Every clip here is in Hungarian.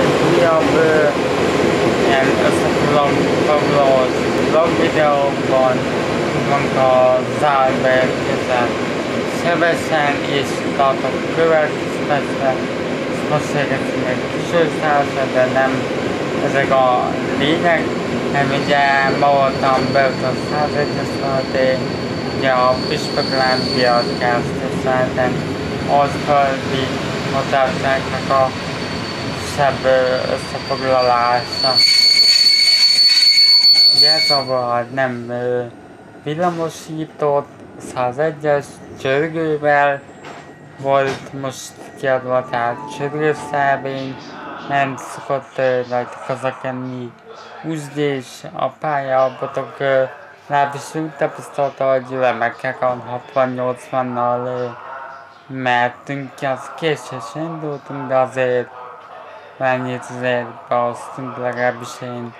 Egy újabb ilyen összefoglalós vlog videóban vannak a zárba érkezett sebesen és tartok következtetve beszélgetünk egy kis összeállásra, de nem ezek a lényeg, hanem ugye ma voltam beut a 101-es felé, ugye a Püspök Lámpiat kezdte az földi hatásoknak a szebb összefoglalása. Ugye ez a nem villamosított, 101-es csörgővel volt most kiadva, tehát csörgőszervény, nem szokott rajta kazakenni úszdés, a pályabotok legalábbis úgy tapasztalta, hogy remekek a 60-80-nal mehetünk ki, az késésen indultunk, de azért mennyit azért behoztunk, legalábbis én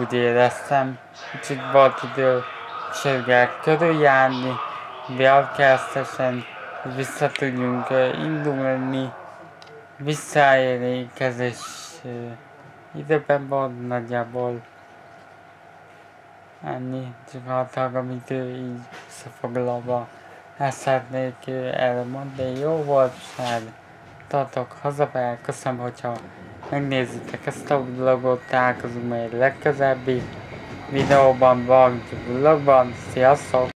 úgy éreztem. Úgyhogy volt idő sörgel körüljárni, bélkeresztesen, hogy vissza tudjunk uh, indulni, visszaérkezés uh, időben volt nagyjából ennyi, csak általában, amit ő így összefoglalva ezt szeretnék elmondani. Jó volt, már tartok hazafelé. Köszönöm, hogyha megnézitek ezt a vlogot, találkozunk majd legközelebbi videóban, vlogban. Sziasztok!